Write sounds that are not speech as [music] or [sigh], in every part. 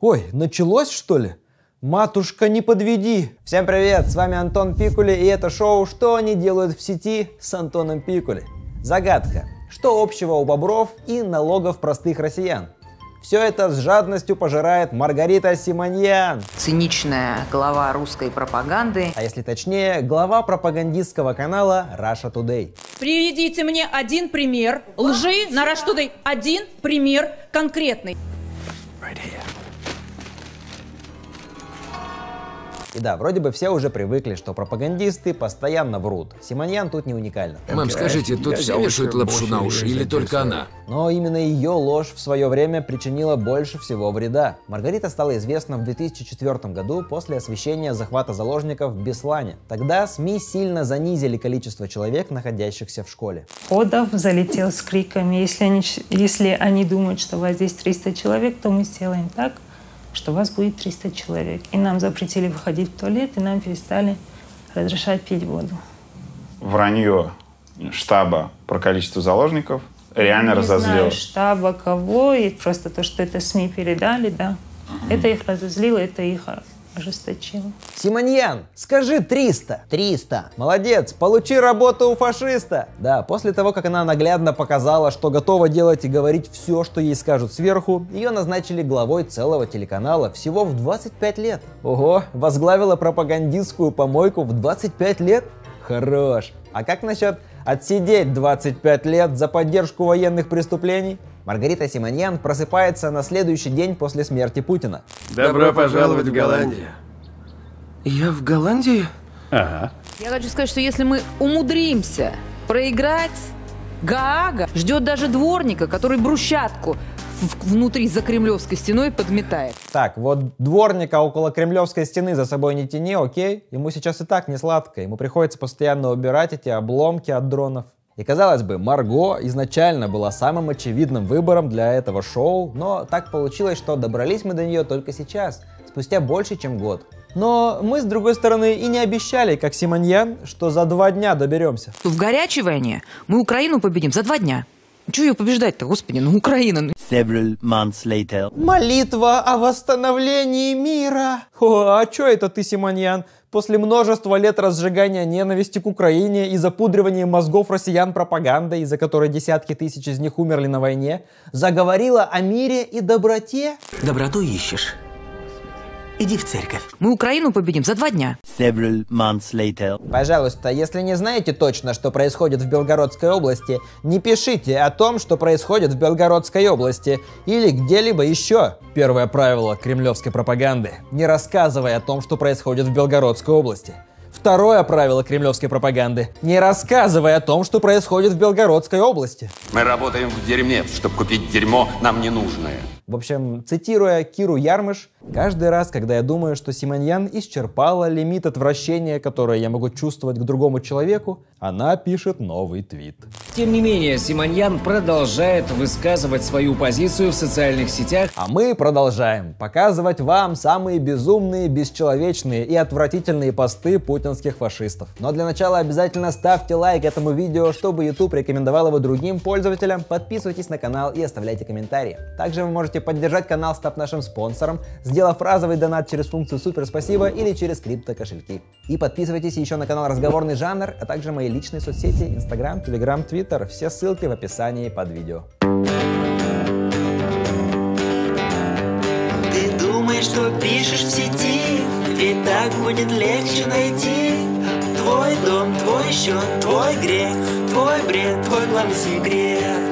Ой, началось что ли? Матушка, не подведи! Всем привет, с вами Антон Пикули и это шоу «Что они делают в сети» с Антоном Пикули. Загадка. Что общего у бобров и налогов простых россиян? Все это с жадностью пожирает Маргарита Симоньян. Циничная глава русской пропаганды. А если точнее, глава пропагандистского канала Russia Today. Приведите мне один пример лжи на Russia Today. Один пример конкретный. Right И да, вроде бы все уже привыкли, что пропагандисты постоянно врут. Симоньян тут не уникально. Мам, скажите, тут все вешают лапшу на уши или только она? Но именно ее ложь в свое время причинила больше всего вреда. Маргарита стала известна в 2004 году после освещения захвата заложников в Беслане. Тогда СМИ сильно занизили количество человек, находящихся в школе. Ходов залетел с криками, если они, если они думают, что у вас здесь 300 человек, то мы сделаем так, что вас будет 300 человек. И нам запретили выходить в туалет, и нам перестали разрешать пить воду. Вранье штаба про количество заложников реально не разозлило. Знаю, штаба кого, и просто то, что это СМИ передали, да. Угу. Это их разозлило, это их ожесточил. Симоньян, скажи 300. 300. Молодец, получи работу у фашиста. Да, после того, как она наглядно показала, что готова делать и говорить все, что ей скажут сверху, ее назначили главой целого телеканала всего в 25 лет. Ого, возглавила пропагандистскую помойку в 25 лет? Хорош. А как насчет отсидеть 25 лет за поддержку военных преступлений? Маргарита Симоньян просыпается на следующий день после смерти Путина. Добро пожаловать в Голландию. Я в Голландии? Ага. Я хочу сказать, что если мы умудримся проиграть, Гаага ждет даже дворника, который брусчатку внутри за Кремлевской стеной подметает. Так, вот дворника около Кремлевской стены за собой не тяни, окей? Ему сейчас и так не сладко. Ему приходится постоянно убирать эти обломки от дронов. И казалось бы, Марго изначально была самым очевидным выбором для этого шоу, но так получилось, что добрались мы до нее только сейчас, спустя больше, чем год. Но мы, с другой стороны, и не обещали, как Симоньян, что за два дня доберемся. В горячей войне мы Украину победим за два дня. Чего ее побеждать-то, господи, ну Украина. Several months later. Молитва о восстановлении мира. О, а что это ты, Симоньян? После множества лет разжигания ненависти к Украине и запудривания мозгов россиян пропагандой, из-за которой десятки тысяч из них умерли на войне, заговорила о мире и доброте? Доброту ищешь? Иди в церковь. Мы Украину победим за два дня. Several months later. Пожалуйста, если не знаете точно, что происходит в Белгородской области, не пишите о том, что происходит в Белгородской области или где-либо еще. Первое правило кремлевской пропаганды. Не рассказывай о том, что происходит в Белгородской области. Второе правило кремлевской пропаганды. Не рассказывай о том, что происходит в Белгородской области. Мы работаем в дерьме, чтобы купить дерьмо нам ненужное. В общем, цитируя Киру Ярмыш, каждый раз, когда я думаю, что Симоньян исчерпала лимит отвращения, которое я могу чувствовать к другому человеку, она пишет новый твит. Тем не менее, Симоньян продолжает высказывать свою позицию в социальных сетях. А мы продолжаем показывать вам самые безумные, бесчеловечные и отвратительные посты путинских фашистов. Но для начала обязательно ставьте лайк этому видео, чтобы YouTube рекомендовал его другим пользователям. Подписывайтесь на канал и оставляйте комментарии. Также вы можете можете поддержать канал, став нашим спонсором, сделав разовый донат через функцию «Супер спасибо» или через крипто кошельки. И подписывайтесь еще на канал «Разговорный жанр», а также мои личные соцсети Instagram, Telegram, Twitter. Все ссылки в описании под видео. Ты думаешь, что пишешь в сети, ведь так будет легче найти Твой дом, твой счет, твой грех, твой бред, твой главный секрет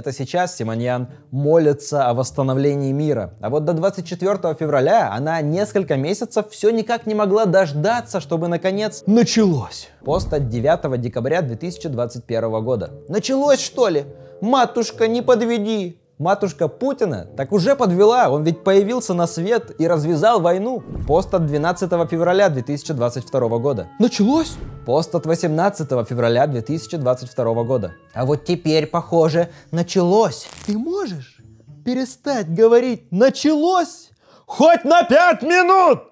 Это сейчас Симоньян молится о восстановлении мира. А вот до 24 февраля она несколько месяцев все никак не могла дождаться, чтобы наконец началось. Пост от 9 декабря 2021 года. Началось что ли? Матушка, не подведи! Матушка Путина так уже подвела, он ведь появился на свет и развязал войну. Пост от 12 февраля 2022 года. Началось? Пост от 18 февраля 2022 года. А вот теперь, похоже, началось. Ты можешь перестать говорить «началось» хоть на пять минут?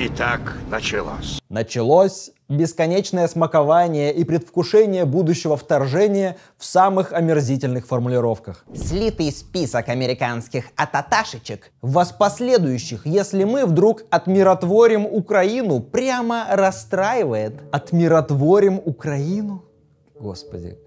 Итак, началось. Началось бесконечное смакование и предвкушение будущего вторжения в самых омерзительных формулировках. Слитый список американских ататашечек. Воспоследующих, если мы вдруг отмиротворим Украину, прямо расстраивает. Отмиротворим Украину? Господи,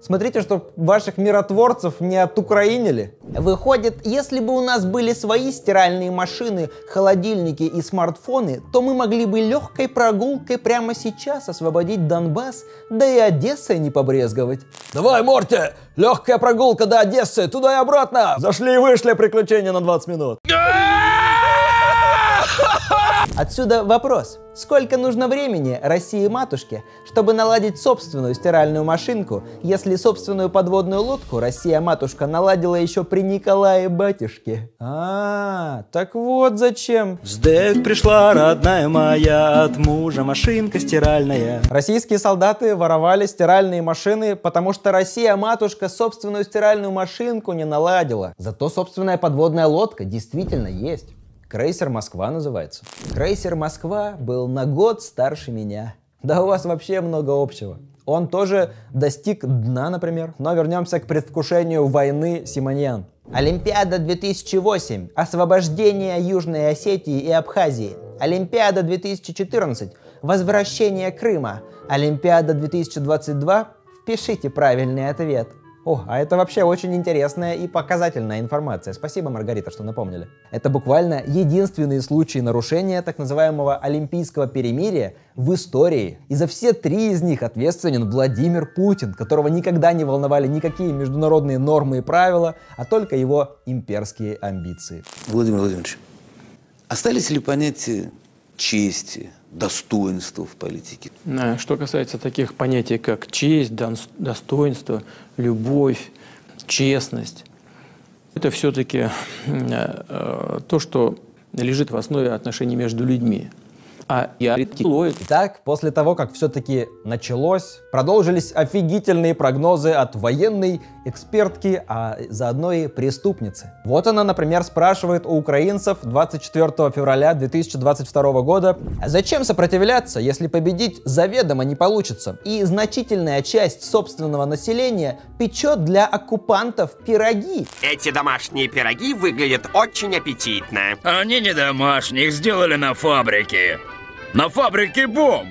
Смотрите, что ваших миротворцев не отукраинили. Выходит, если бы у нас были свои стиральные машины, холодильники и смартфоны, то мы могли бы легкой прогулкой прямо сейчас освободить Донбасс, да и Одессой не побрезговать. Давай, Морти, легкая прогулка до Одессы, туда и обратно. Зашли и вышли приключения на 20 минут. [laughs] Отсюда вопрос. Сколько нужно времени России-матушке, чтобы наладить собственную стиральную машинку, если собственную подводную лодку Россия-матушка наладила еще при Николае Батюшке? А, так вот зачем. Вздек пришла родная моя, от мужа машинка стиральная. Российские солдаты воровали стиральные машины, потому что Россия-матушка собственную стиральную машинку не наладила. Зато собственная подводная лодка действительно есть. Крейсер Москва называется. Крейсер Москва был на год старше меня. Да у вас вообще много общего. Он тоже достиг дна, например. Но вернемся к предвкушению войны Симоньян. Олимпиада 2008. Освобождение Южной Осетии и Абхазии. Олимпиада 2014. Возвращение Крыма. Олимпиада 2022. Впишите правильный ответ. О, а это вообще очень интересная и показательная информация. Спасибо, Маргарита, что напомнили. Это буквально единственный случай нарушения так называемого олимпийского перемирия в истории. И за все три из них ответственен Владимир Путин, которого никогда не волновали никакие международные нормы и правила, а только его имперские амбиции. Владимир Владимирович, остались ли понятия чести, достоинства в политике? Что касается таких понятий, как честь, достоинство, любовь, честность, это все-таки э, то, что лежит в основе отношений между людьми а я рептилоид. Итак, после того, как все-таки началось, продолжились офигительные прогнозы от военной экспертки, а заодно и преступницы. Вот она, например, спрашивает у украинцев 24 февраля 2022 года, а зачем сопротивляться, если победить заведомо не получится? И значительная часть собственного населения печет для оккупантов пироги. Эти домашние пироги выглядят очень аппетитно. Они не домашние, их сделали на фабрике. На фабрике бомб!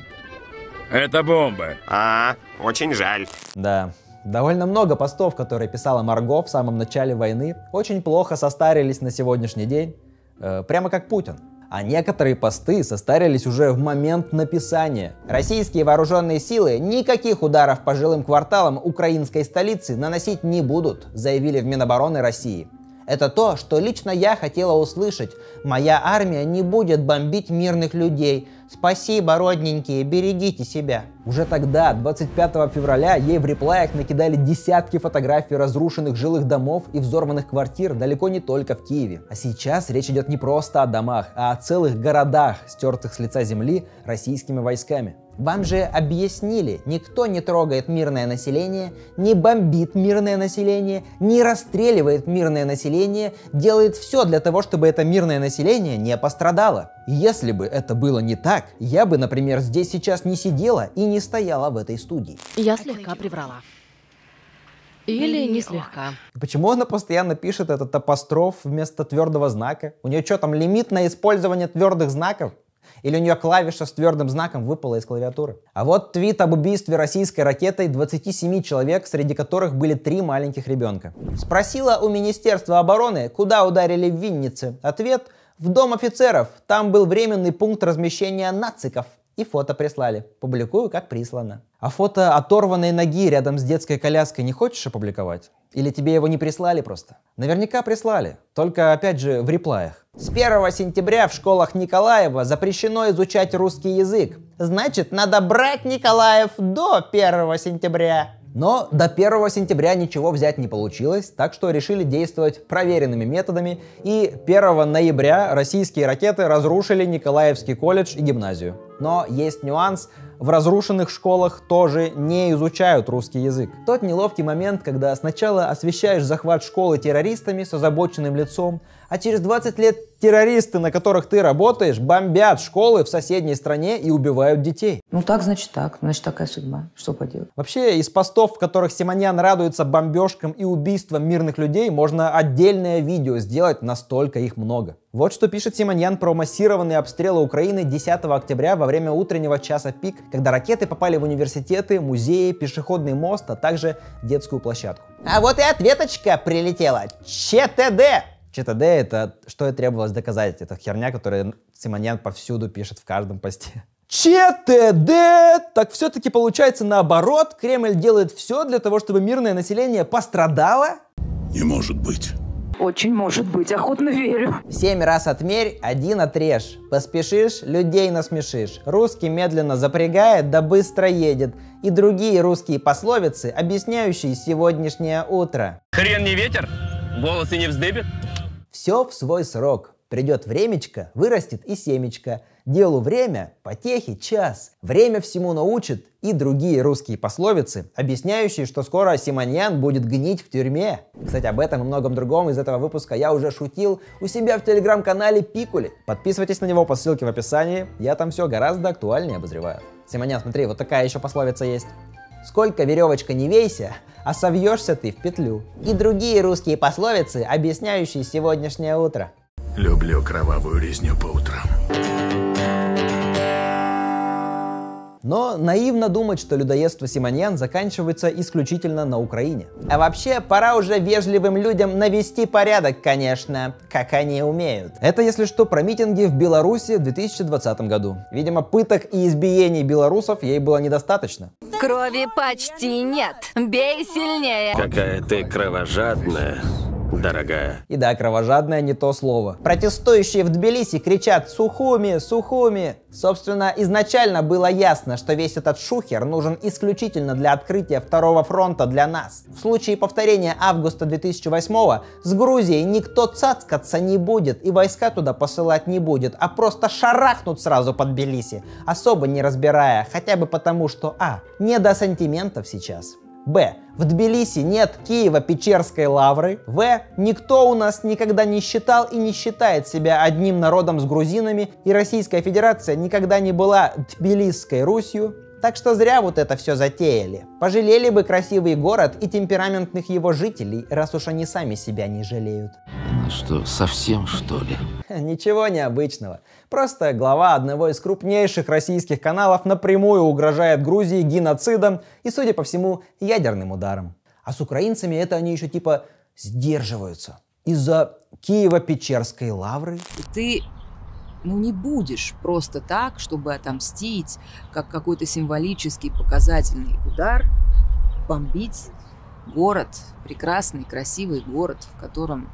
Это бомбы. А, очень жаль. Да, Довольно много постов, которые писала Марго в самом начале войны, очень плохо состарились на сегодняшний день, э, прямо как Путин. А некоторые посты состарились уже в момент написания. Российские вооруженные силы никаких ударов по жилым кварталам украинской столицы наносить не будут, заявили в Минобороны России. Это то, что лично я хотела услышать. Моя армия не будет бомбить мирных людей. Спасибо, родненькие, берегите себя. Уже тогда, 25 февраля, ей в реплаях накидали десятки фотографий разрушенных жилых домов и взорванных квартир далеко не только в Киеве. А сейчас речь идет не просто о домах, а о целых городах, стертых с лица земли российскими войсками. Вам же объяснили, никто не трогает мирное население, не бомбит мирное население, не расстреливает мирное население, делает все для того, чтобы это мирное население не пострадало. Если бы это было не так, я бы, например, здесь сейчас не сидела и не стояла в этой студии. Я слегка приврала. Или не слегка. Почему она постоянно пишет этот апостроф вместо твердого знака? У нее что там, лимит на использование твердых знаков? Или у нее клавиша с твердым знаком выпала из клавиатуры. А вот твит об убийстве российской ракетой 27 человек, среди которых были три маленьких ребенка. Спросила у Министерства обороны, куда ударили в Виннице. Ответ – в Дом офицеров. Там был временный пункт размещения нациков. И фото прислали. Публикую, как прислано. А фото оторванной ноги рядом с детской коляской не хочешь опубликовать? Или тебе его не прислали просто? Наверняка прислали. Только, опять же, в реплаях. С 1 сентября в школах Николаева запрещено изучать русский язык. Значит, надо брать Николаев до 1 сентября. Но до 1 сентября ничего взять не получилось, так что решили действовать проверенными методами, и 1 ноября российские ракеты разрушили Николаевский колледж и гимназию. Но есть нюанс, в разрушенных школах тоже не изучают русский язык. Тот неловкий момент, когда сначала освещаешь захват школы террористами с озабоченным лицом, а через 20 лет террористы, на которых ты работаешь, бомбят школы в соседней стране и убивают детей. Ну так, значит так. Значит, такая судьба. Что поделать? Вообще, из постов, в которых Симоньян радуется бомбежкам и убийствам мирных людей, можно отдельное видео сделать, настолько их много. Вот что пишет Симоньян про массированные обстрелы Украины 10 октября во время утреннего часа пик, когда ракеты попали в университеты, музеи, пешеходный мост, а также детскую площадку. А вот и ответочка прилетела. ЧТД! ЧТД — это что и требовалось доказать. Это херня, которую Симоньян повсюду пишет в каждом посте. ЧТД! Так все-таки получается наоборот. Кремль делает все для того, чтобы мирное население пострадало? Не может быть. Очень может быть, охотно верю. Семь раз отмерь, один отрежь. Поспешишь, людей насмешишь. Русский медленно запрягает, да быстро едет. И другие русские пословицы, объясняющие сегодняшнее утро. Хрен не ветер, волосы не вздыбит. Все в свой срок. Придет времечко, вырастет и семечко. Делу время, потехи час. Время всему научит и другие русские пословицы, объясняющие, что скоро Симоньян будет гнить в тюрьме. Кстати, об этом и многом другом из этого выпуска я уже шутил у себя в телеграм-канале Пикули. Подписывайтесь на него по ссылке в описании, я там все гораздо актуальнее обозреваю. Симоньян, смотри, вот такая еще пословица есть. Сколько веревочка не вейся, а совьешься ты в петлю. И другие русские пословицы, объясняющие сегодняшнее утро. Люблю кровавую резню по утрам. Но наивно думать, что людоедство Симоньян заканчивается исключительно на Украине. А вообще, пора уже вежливым людям навести порядок, конечно, как они умеют. Это, если что, про митинги в Беларуси в 2020 году. Видимо, пыток и избиений белорусов ей было недостаточно. Крови почти нет. Бей сильнее. Какая ты кровожадная дорогая. И да, кровожадное не то слово. Протестующие в Тбилиси кричат «Сухуми! Сухуми!». Собственно, изначально было ясно, что весь этот шухер нужен исключительно для открытия второго фронта для нас. В случае повторения августа 2008 с Грузией никто цацкаться не будет и войска туда посылать не будет, а просто шарахнут сразу под Тбилиси, особо не разбирая, хотя бы потому, что а. Не до сантиментов сейчас. Б. В Тбилиси нет Киева-Печерской лавры. В. Никто у нас никогда не считал и не считает себя одним народом с грузинами, и Российская Федерация никогда не была Тбилисской Русью. Так что зря вот это все затеяли. Пожалели бы красивый город и темпераментных его жителей, раз уж они сами себя не жалеют. Ну что, совсем что ли? [laughs] Ничего необычного. Просто глава одного из крупнейших российских каналов напрямую угрожает Грузии геноцидом и, судя по всему, ядерным ударом. А с украинцами это они еще типа сдерживаются из-за Киева-Печерской лавры. Ты ну, не будешь просто так, чтобы отомстить, как какой-то символический показательный удар, бомбить город, прекрасный, красивый город, в котором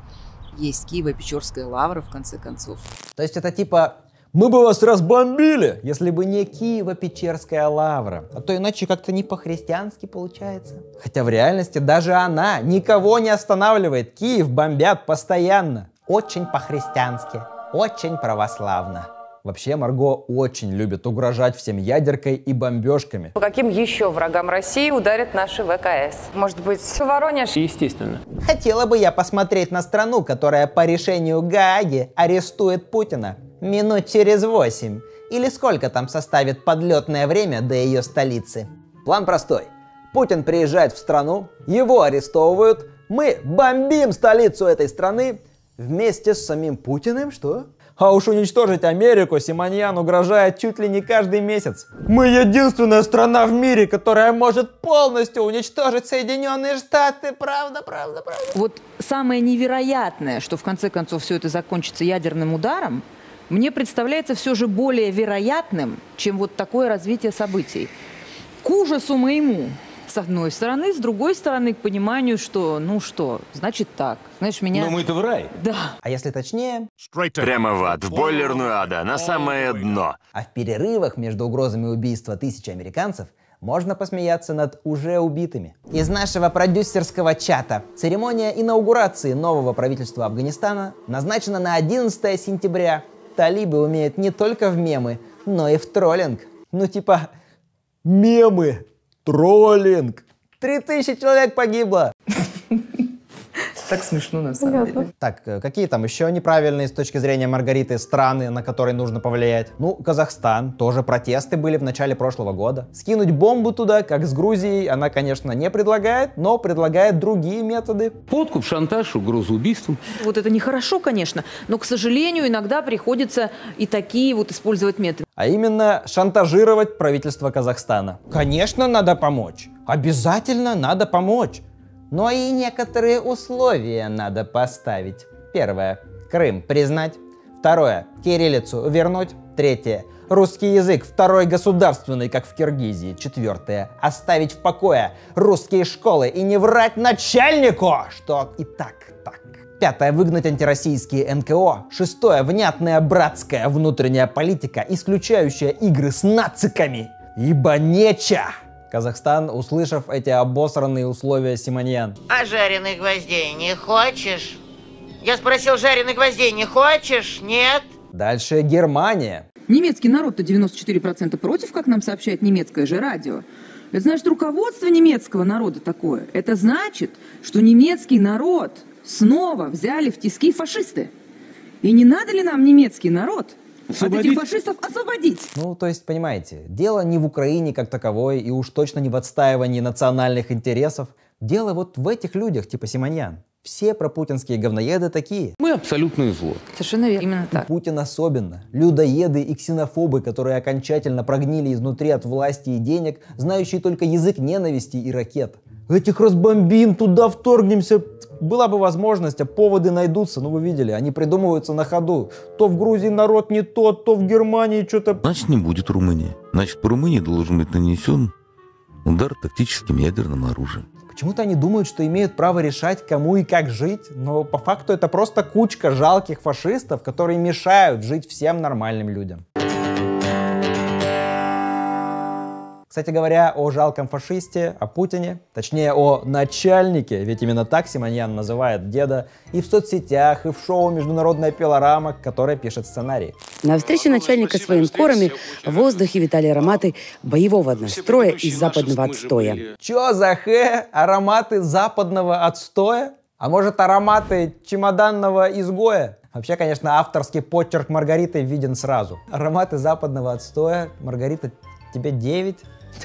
есть Киево-Печорская лавра, в конце концов. То есть это типа мы бы вас разбомбили, если бы не Киево-Печерская лавра. А то иначе как-то не по-христиански получается. Хотя в реальности даже она никого не останавливает. Киев бомбят постоянно. Очень по-христиански, очень православно. Вообще, Марго очень любит угрожать всем ядеркой и бомбежками. По каким еще врагам России ударят наши ВКС? Может быть, Воронеж? Естественно. Хотела бы я посмотреть на страну, которая по решению Гааги арестует Путина минут через восемь. Или сколько там составит подлетное время до ее столицы? План простой. Путин приезжает в страну, его арестовывают, мы бомбим столицу этой страны вместе с самим Путиным, что? А уж уничтожить Америку Симоньян угрожает чуть ли не каждый месяц. Мы единственная страна в мире, которая может полностью уничтожить Соединенные Штаты. Правда, правда, правда. Вот самое невероятное, что в конце концов все это закончится ядерным ударом, мне представляется все же более вероятным, чем вот такое развитие событий. К ужасу моему, с одной стороны, с другой стороны, к пониманию, что, ну что, значит так. Знаешь, меня... Но мы-то в рай. Да. А если точнее... Прямо в ад, в бойлерную ада, на самое дно. А в перерывах между угрозами убийства тысячи американцев можно посмеяться над уже убитыми. Из нашего продюсерского чата. Церемония инаугурации нового правительства Афганистана назначена на 11 сентября. Талибы умеют не только в мемы, но и в троллинг. Ну типа, Мемы, троллинг. Три тысячи человек погибло. Так смешно, на самом деле. Так, э, какие там еще неправильные с точки зрения Маргариты страны, на которые нужно повлиять? Ну, Казахстан, тоже протесты были в начале прошлого года. Скинуть бомбу туда, как с Грузией, она, конечно, не предлагает, но предлагает другие методы. Подкуп, шантаж, угроза убийством. Вот это нехорошо, конечно, но, к сожалению, иногда приходится и такие вот использовать методы. А именно шантажировать правительство Казахстана. Конечно, надо помочь. Обязательно надо помочь. Но и некоторые условия надо поставить. Первое. Крым признать. Второе. Кириллицу вернуть. Третье. Русский язык второй государственный, как в Киргизии. Четвертое. Оставить в покое русские школы и не врать начальнику, что и так так. Пятое. Выгнать антироссийские НКО. Шестое. Внятная братская внутренняя политика, исключающая игры с нациками. Ибо неча. Казахстан, услышав эти обосранные условия Симоньян. А жареных гвоздей не хочешь? Я спросил, жареных гвоздей не хочешь? Нет? Дальше Германия. Немецкий народ-то 94% против, как нам сообщает немецкое же радио. Это значит, руководство немецкого народа такое. Это значит, что немецкий народ снова взяли в тиски фашисты. И не надо ли нам немецкий народ от этих фашистов освободить? Ну, то есть, понимаете, дело не в Украине как таковой, и уж точно не в отстаивании национальных интересов. Дело вот в этих людях, типа Симоньян. Все пропутинские говноеды такие. Мы абсолютное зло. Совершенно верно. Именно И Путин особенно. Людоеды и ксенофобы, которые окончательно прогнили изнутри от власти и денег, знающие только язык ненависти и ракет. Этих разбомбим, туда вторгнемся. Была бы возможность, а поводы найдутся. Ну, вы видели, они придумываются на ходу. То в Грузии народ не тот, то в Германии что-то... Значит, не будет Румынии. Значит, по Румынии должен быть нанесен удар тактическим ядерным оружием. Почему-то они думают, что имеют право решать, кому и как жить, но по факту это просто кучка жалких фашистов, которые мешают жить всем нормальным людям. Кстати говоря, о жалком фашисте, о Путине, точнее о начальнике, ведь именно так Симоньян называет деда, и в соцсетях, и в шоу «Международная пилорама», которое пишет сценарий. На встрече начальника с военкорами в воздухе витали ароматы боевого настроя и западного отстоя. Чё за хэ? Ароматы западного отстоя? А может ароматы чемоданного изгоя? Вообще, конечно, авторский почерк Маргариты виден сразу. Ароматы западного отстоя. Маргарита, тебе 9?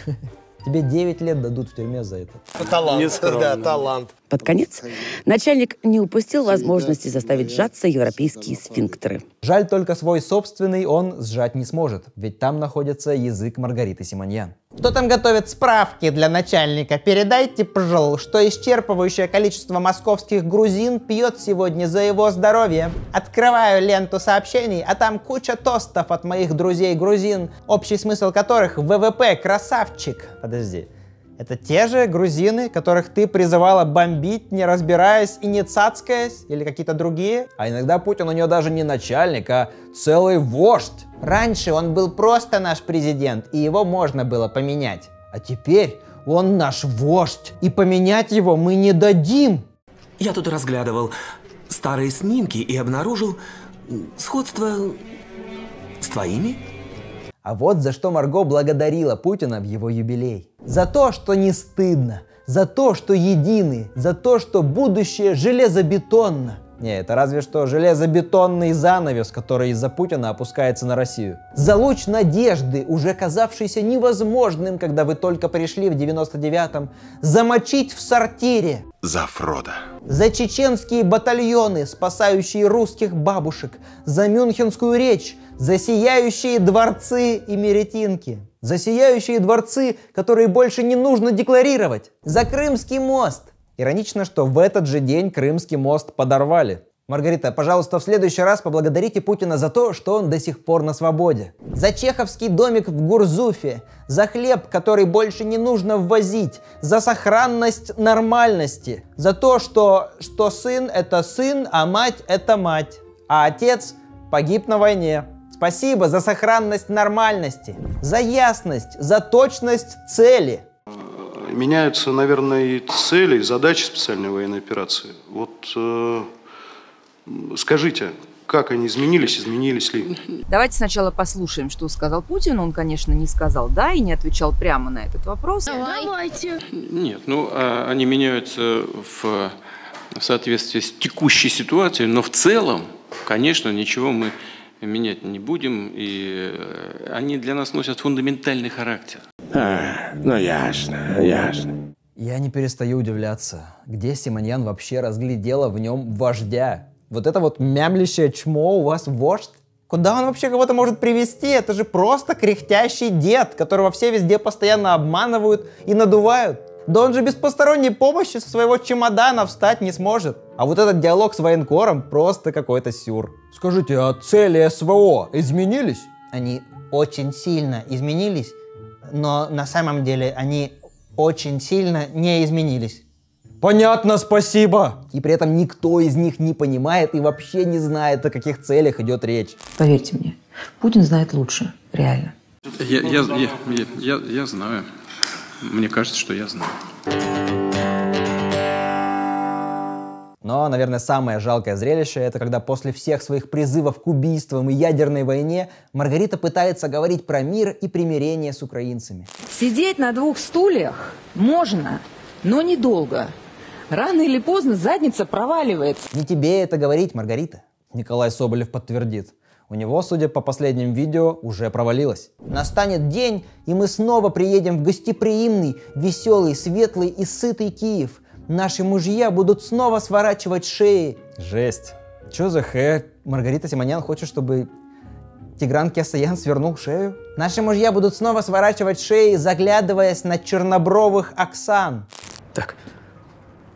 [laughs] Тебе 9 лет дадут в тюрьме за это. Талант. Да, талант. Под конец начальник не упустил возможности заставить сжаться европейские сфинктеры. Жаль только свой собственный он сжать не сможет, ведь там находится язык Маргариты Симоньян. Кто там готовит справки для начальника? Передайте, пожалуй, что исчерпывающее количество московских грузин пьет сегодня за его здоровье. Открываю ленту сообщений, а там куча тостов от моих друзей-грузин, общий смысл которых ВВП красавчик. Подожди. Это те же грузины, которых ты призывала бомбить, не разбираясь и не цацкаясь, или какие-то другие? А иногда Путин у нее даже не начальник, а целый вождь. Раньше он был просто наш президент, и его можно было поменять. А теперь он наш вождь, и поменять его мы не дадим. Я тут разглядывал старые снимки и обнаружил сходство с твоими. А вот за что Марго благодарила Путина в его юбилей. За то, что не стыдно, за то, что едины, за то, что будущее железобетонно. Не, это разве что железобетонный занавес, который из-за Путина опускается на Россию. За луч надежды, уже казавшийся невозможным, когда вы только пришли в 99-м, замочить в сортире. За Фрода. За чеченские батальоны, спасающие русских бабушек, за мюнхенскую речь, за сияющие дворцы и меретинки. За сияющие дворцы, которые больше не нужно декларировать. За Крымский мост. Иронично, что в этот же день Крымский мост подорвали. Маргарита, пожалуйста, в следующий раз поблагодарите Путина за то, что он до сих пор на свободе. За чеховский домик в Гурзуфе, за хлеб, который больше не нужно ввозить, за сохранность нормальности, за то, что, что сын это сын, а мать это мать, а отец погиб на войне. Спасибо за сохранность нормальности, за ясность, за точность цели. Меняются, наверное, и цели, и задачи специальной военной операции. Вот э, скажите, как они изменились, изменились ли? Давайте сначала послушаем, что сказал Путин. Он, конечно, не сказал «да» и не отвечал прямо на этот вопрос. Давайте. Нет, ну, а они меняются в, в соответствии с текущей ситуацией, но в целом, конечно, ничего мы менять не будем, и э, они для нас носят фундаментальный характер. А, ну ясно, ясно. Я не перестаю удивляться, где Симоньян вообще разглядела в нем вождя. Вот это вот мямлящее чмо у вас вождь? Куда он вообще кого-то может привести? Это же просто кряхтящий дед, которого все везде постоянно обманывают и надувают. Да он же без посторонней помощи со своего чемодана встать не сможет. А вот этот диалог с военкором просто какой-то сюр. Скажите, а цели СВО изменились? Они очень сильно изменились, но на самом деле они очень сильно не изменились. Понятно, спасибо. И при этом никто из них не понимает и вообще не знает, о каких целях идет речь. Поверьте мне, Путин знает лучше, реально. Я, я, я, я, я, я знаю. Мне кажется, что я знаю. Но, наверное, самое жалкое зрелище это когда после всех своих призывов к убийствам и ядерной войне Маргарита пытается говорить про мир и примирение с украинцами. Сидеть на двух стульях можно, но недолго. Рано или поздно задница проваливается. Не тебе это говорить, Маргарита. Николай Соболев подтвердит. У него, судя по последним видео, уже провалилось. Настанет день, и мы снова приедем в гостеприимный, веселый, светлый и сытый Киев. Наши мужья будут снова сворачивать шеи. Жесть. Чё за хэ? Маргарита Симонян хочет, чтобы Тигран Кесаян свернул шею? Наши мужья будут снова сворачивать шеи, заглядываясь на чернобровых Оксан. Так,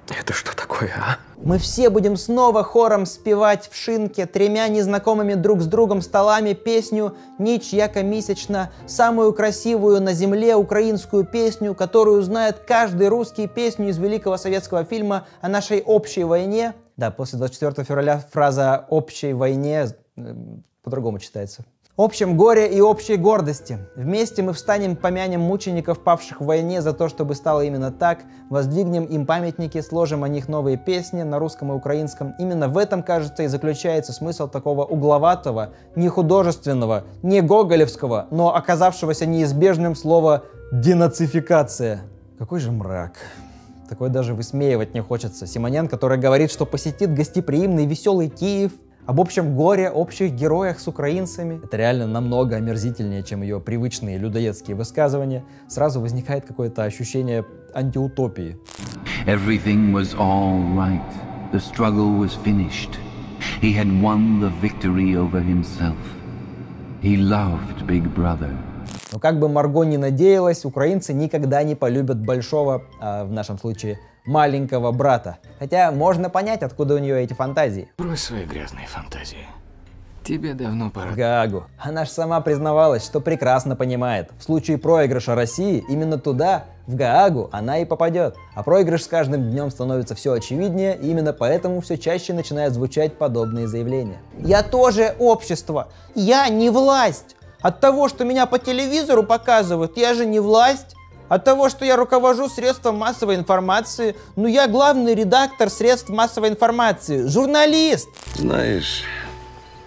это что такое, а? Мы все будем снова хором спевать в шинке тремя незнакомыми друг с другом столами песню «Нич яко месячно», самую красивую на земле украинскую песню, которую знает каждый русский песню из великого советского фильма о нашей общей войне. Да, после 24 февраля фраза «общей войне» по-другому читается общем горе и общей гордости. Вместе мы встанем, помянем мучеников, павших в войне, за то, чтобы стало именно так, воздвигнем им памятники, сложим о них новые песни на русском и украинском. Именно в этом, кажется, и заключается смысл такого угловатого, не художественного, не гоголевского, но оказавшегося неизбежным слова «денацификация». Какой же мрак. Такой даже высмеивать не хочется. Симонян, который говорит, что посетит гостеприимный веселый Киев, об общем горе, общих героях с украинцами. Это реально намного омерзительнее, чем ее привычные людоедские высказывания. Сразу возникает какое-то ощущение антиутопии. Everything was all right. The struggle was finished. He had won the victory over himself. He loved Big Brother. Но как бы Марго не надеялась, украинцы никогда не полюбят большого, а в нашем случае маленького брата. Хотя можно понять, откуда у нее эти фантазии. Брось свои грязные фантазии. Тебе давно пора. Гагу. Она ж сама признавалась, что прекрасно понимает. В случае проигрыша России именно туда, в Гаагу, она и попадет. А проигрыш с каждым днем становится все очевиднее, и именно поэтому все чаще начинают звучать подобные заявления. Я тоже общество. Я не власть. От того, что меня по телевизору показывают, я же не власть. От того, что я руковожу средством массовой информации, ну я главный редактор средств массовой информации, журналист. Знаешь,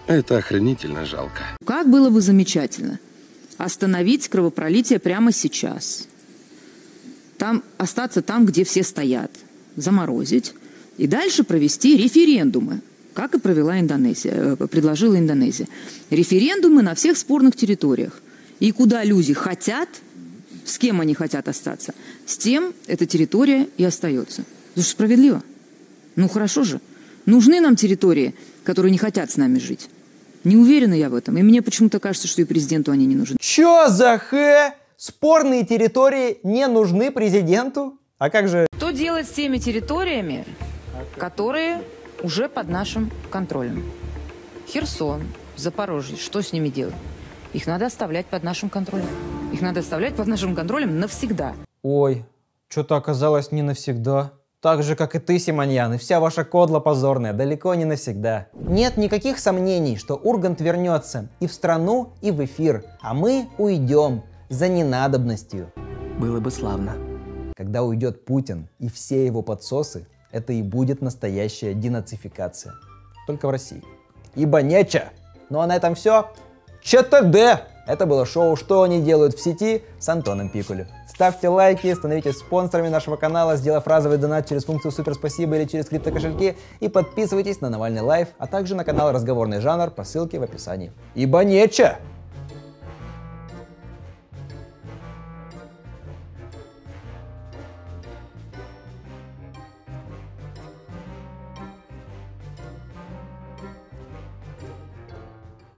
это охренительно жалко. Как было бы замечательно остановить кровопролитие прямо сейчас. Там, остаться там, где все стоят, заморозить и дальше провести референдумы, как и провела Индонезия, э, предложила Индонезия. Референдумы на всех спорных территориях. И куда люди хотят – с кем они хотят остаться, с тем эта территория и остается. Это же справедливо. Ну хорошо же. Нужны нам территории, которые не хотят с нами жить. Не уверена я в этом. И мне почему-то кажется, что и президенту они не нужны. Чё за хэ? Спорные территории не нужны президенту? А как же... Что делать с теми территориями, которые уже под нашим контролем? Херсон, Запорожье. Что с ними делать? Их надо оставлять под нашим контролем. Их надо оставлять под нашим контролем навсегда. Ой, что-то оказалось не навсегда. Так же, как и ты, Симоньян, и вся ваша кодла позорная, далеко не навсегда. Нет никаких сомнений, что Ургант вернется и в страну, и в эфир, а мы уйдем за ненадобностью. Было бы славно. Когда уйдет Путин и все его подсосы, это и будет настоящая денацификация. Только в России. ибо нече. Ну а на этом все. ЧТД! Это было шоу «Что они делают в сети» с Антоном Пикулю. Ставьте лайки, становитесь спонсорами нашего канала, сделав разовый донат через функцию «Супер спасибо» или через криптокошельки и подписывайтесь на Навальный Лайв, а также на канал «Разговорный жанр» по ссылке в описании. Ибо нече!